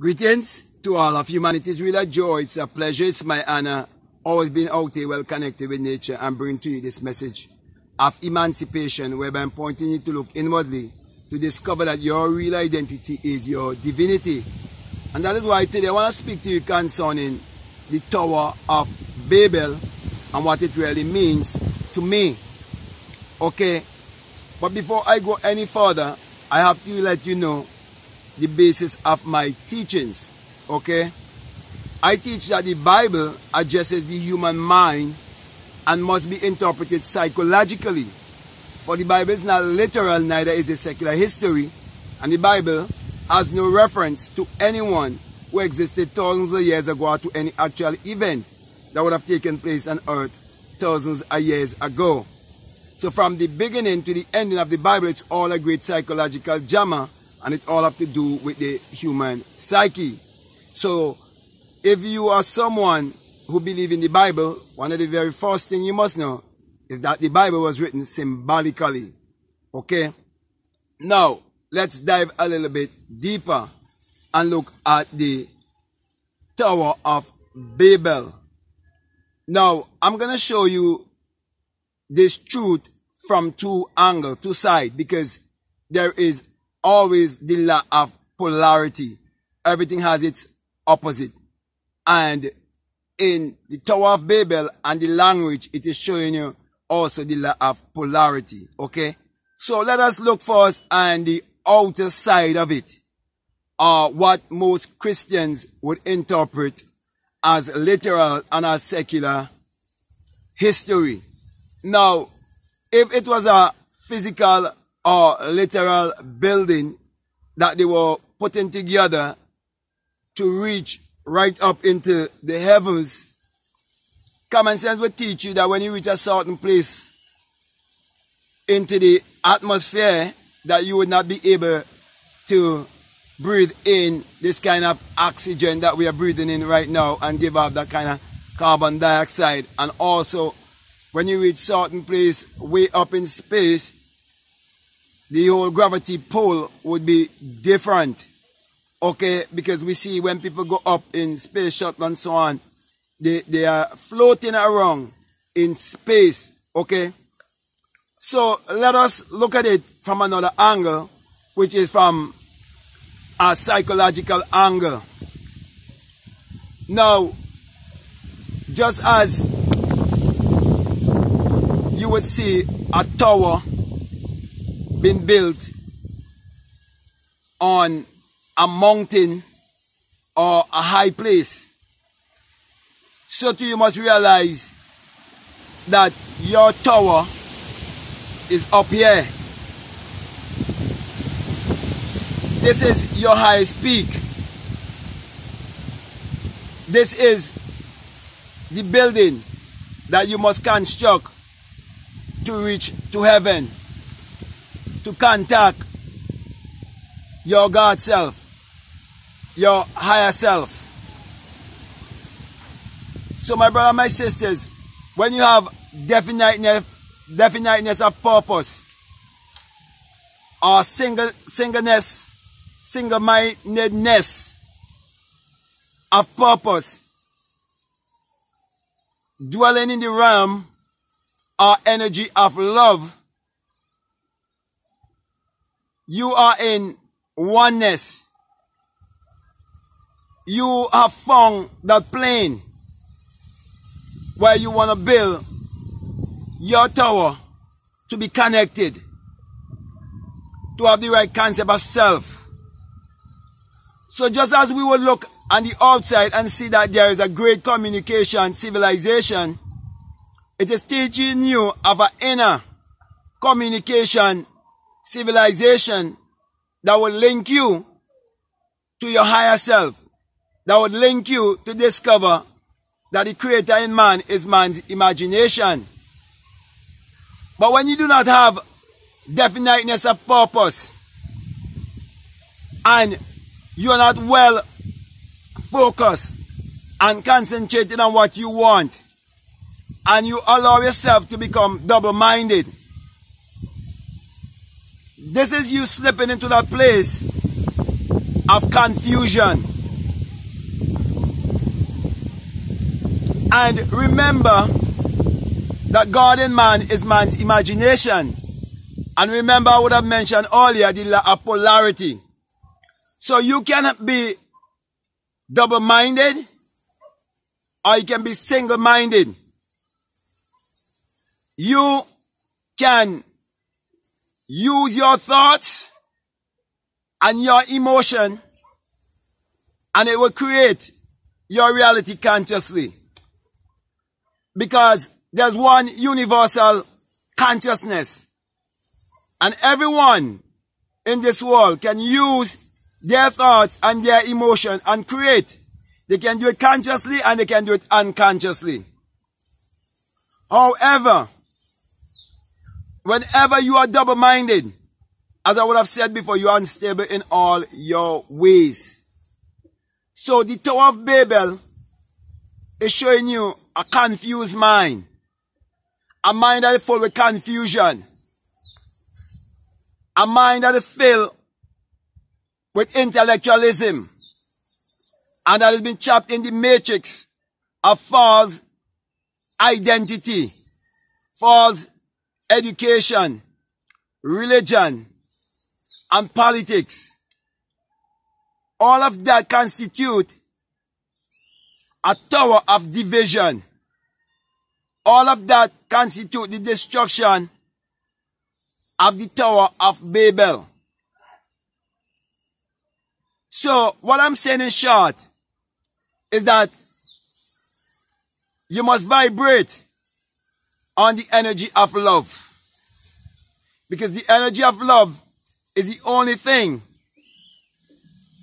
Greetings to all of humanity. It's really a joy. It's a pleasure. It's my honor. Always being out here well connected with nature and bring to you this message of emancipation whereby I'm pointing you to look inwardly to discover that your real identity is your divinity. And that is why today I want to speak to you concerning the Tower of Babel and what it really means to me. Okay? But before I go any further, I have to let you know the basis of my teachings. Okay? I teach that the Bible addresses the human mind and must be interpreted psychologically. For the Bible is not literal, neither is it secular history, and the Bible has no reference to anyone who existed thousands of years ago or to any actual event that would have taken place on earth thousands of years ago. So from the beginning to the ending of the Bible, it's all a great psychological drama and it all have to do with the human psyche. So if you are someone who believe in the Bible, one of the very first thing you must know is that the Bible was written symbolically. Okay? Now, let's dive a little bit deeper and look at the Tower of Babel. Now, I'm going to show you this truth from two angles, two sides, because there is always the law of polarity. Everything has its opposite. And in the Tower of Babel and the language, it is showing you also the law of polarity. Okay? So let us look first on the outer side of it. Uh, what most Christians would interpret as literal and as secular history. Now, if it was a physical or literal building that they were putting together to reach right up into the heavens, common sense will teach you that when you reach a certain place into the atmosphere, that you would not be able to breathe in this kind of oxygen that we are breathing in right now and give off that kind of carbon dioxide. And also, when you reach certain place way up in space, the whole gravity pull would be different. Okay, because we see when people go up in space shuttle and so on, they, they are floating around in space. Okay, so let us look at it from another angle, which is from a psychological angle. Now, just as you would see a tower being built on a mountain or a high place. So too you must realize that your tower is up here. This is your highest peak. This is the building that you must construct to reach to heaven, to contact your God self, your higher self. So my brother, my sisters, when you have definiteness, definiteness of purpose, or single, singleness, single-mindedness of purpose, dwelling in the realm or energy of love, you are in oneness. You have found that plane where you want to build your tower to be connected, to have the right concept of self. So just as we would look on the outside and see that there is a great communication civilization, it is teaching you of an inner communication civilization that will link you to your higher self, that would link you to discover that the creator in man is man's imagination. But when you do not have definiteness of purpose and you are not well focused and concentrated on what you want and you allow yourself to become double-minded, this is you slipping into that place of confusion. And remember that God in man is man's imagination. And remember I would have mentioned earlier the polarity. So you cannot be double-minded or you can be single-minded. You can use your thoughts and your emotion and it will create your reality consciously. Because there's one universal consciousness. And everyone in this world can use their thoughts and their emotion and create. They can do it consciously and they can do it unconsciously. However, whenever you are double-minded, as I would have said before, you are unstable in all your ways. So the Tower of Babel is showing you a confused mind. A mind that is full with confusion. A mind that is filled with intellectualism. And that has been trapped in the matrix of false identity, false education, religion, and politics. All of that constitute a tower of division. All of that constitute the destruction of the Tower of Babel. So, what I'm saying in short is that you must vibrate on the energy of love. Because the energy of love is the only thing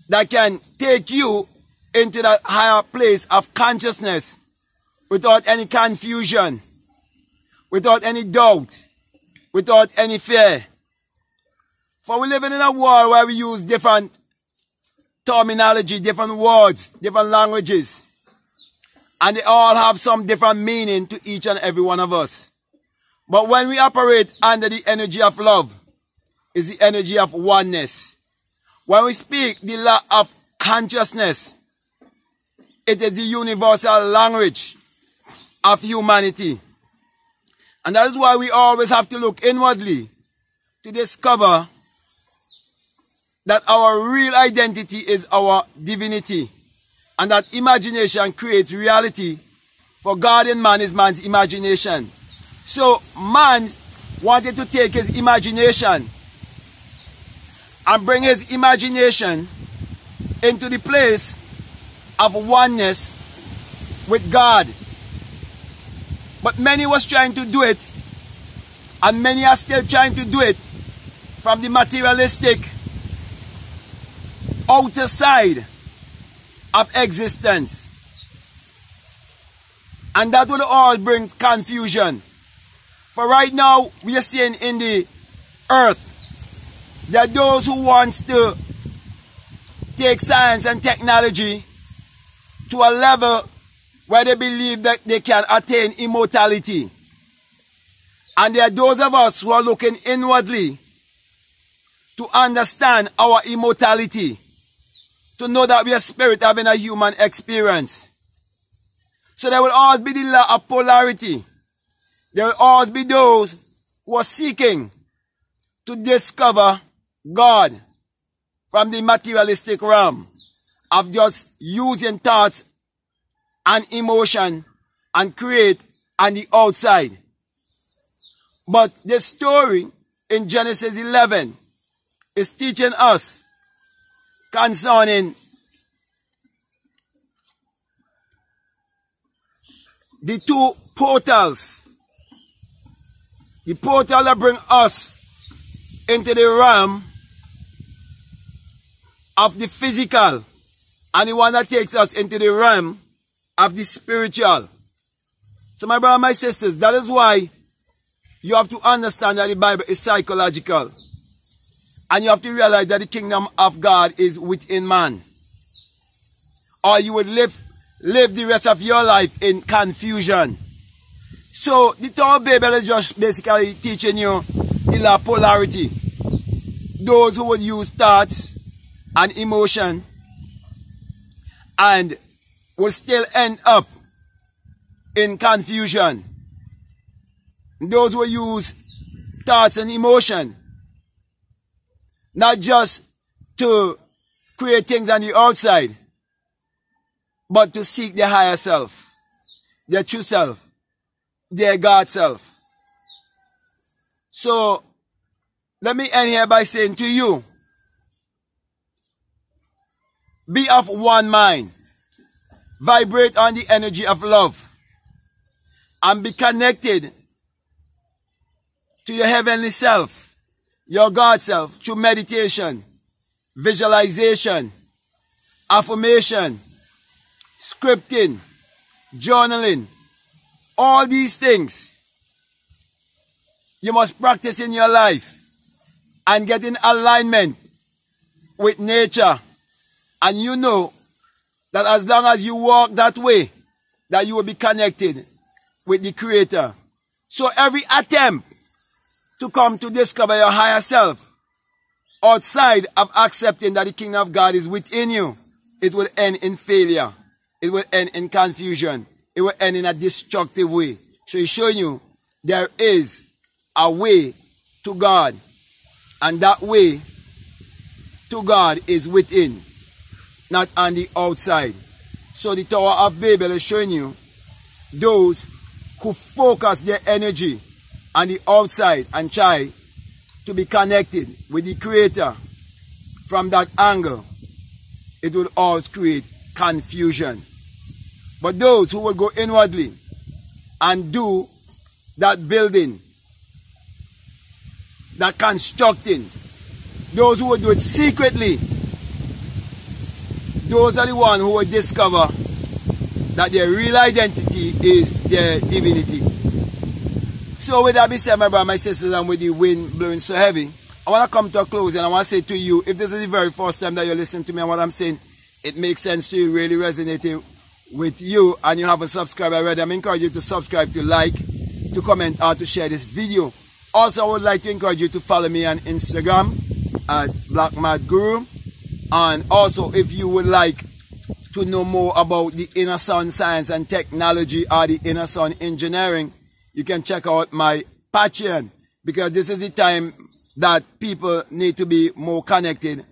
that can take you into that higher place of consciousness without any confusion, without any doubt, without any fear. For we're living in a world where we use different terminology, different words, different languages. And they all have some different meaning to each and every one of us. But when we operate under the energy of love, is the energy of oneness. When we speak the law of consciousness, it is the universal language of humanity. And that is why we always have to look inwardly to discover that our real identity is our divinity. And that imagination creates reality. For God and man is man's imagination. So man wanted to take his imagination and bring his imagination into the place of oneness with God. But many was trying to do it and many are still trying to do it from the materialistic outer side of existence. And that will all bring confusion. For right now, we are seeing in the earth that those who wants to take science and technology to a level where they believe that they can attain immortality. And there are those of us who are looking inwardly to understand our immortality, to know that we are spirit having a human experience. So there will always be the law of polarity. There will always be those who are seeking to discover God from the materialistic realm of just using thoughts and emotion and create on the outside. But the story in Genesis 11 is teaching us concerning the two portals. The portal that bring us into the realm of the physical and the one that takes us into the realm of the spiritual. So my brother, my sisters, that is why you have to understand that the Bible is psychological. And you have to realize that the kingdom of God is within man. Or you would live, live the rest of your life in confusion. So the Tower of Babel is just basically teaching you the polarity. Those who would use thoughts and emotion and will still end up in confusion. Those who use thoughts and emotion, not just to create things on the outside, but to seek their higher self, their true self, their God self. So, let me end here by saying to you, be of one mind, vibrate on the energy of love, and be connected to your heavenly self, your God self, through meditation, visualization, affirmation, scripting, journaling, all these things you must practice in your life and get in alignment with nature. And you know that as long as you walk that way, that you will be connected with the Creator. So every attempt to come to discover your higher self outside of accepting that the kingdom of God is within you, it will end in failure. It will end in confusion. It will end in a destructive way. So he's showing you there is a way to God. And that way to God is within, not on the outside. So the Tower of Babel is showing you those who focus their energy on the outside and try to be connected with the Creator from that angle, it will always create confusion. But those who will go inwardly and do that building, that constructing, those who will do it secretly, those are the ones who will discover that their real identity is their divinity. So with that being said, my brother, my sisters, and with the wind blowing so heavy, I want to come to a close and I want to say to you, if this is the very first time that you're listening to me and what I'm saying, it makes sense to you, really resonating with you and you have a subscribe already, I'm encouraging you to subscribe, to like, to comment, or to share this video. Also, I would like to encourage you to follow me on Instagram at Black Mad Guru. And also, if you would like to know more about the inner sun science and technology or the inner sun engineering, you can check out my Patreon because this is the time that people need to be more connected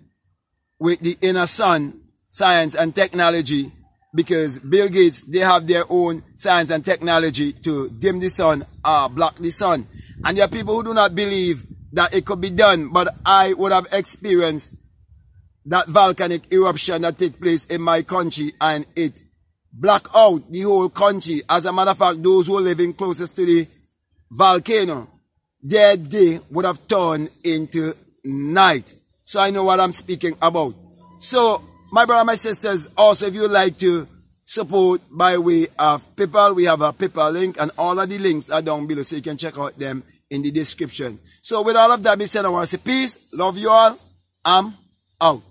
with the inner sun, science and technology because Bill Gates, they have their own science and technology to dim the sun or block the sun. And there are people who do not believe that it could be done, but I would have experienced that volcanic eruption that took place in my country and it black out the whole country. As a matter of fact, those who are living closest to the volcano, their day would have turned into night. So I know what I'm speaking about. So, my brother, my sisters, also if you like to support by way of PayPal, we have a PayPal link and all of the links are down below so you can check out them in the description. So with all of that being said, I want to say peace, love you all, I'm out.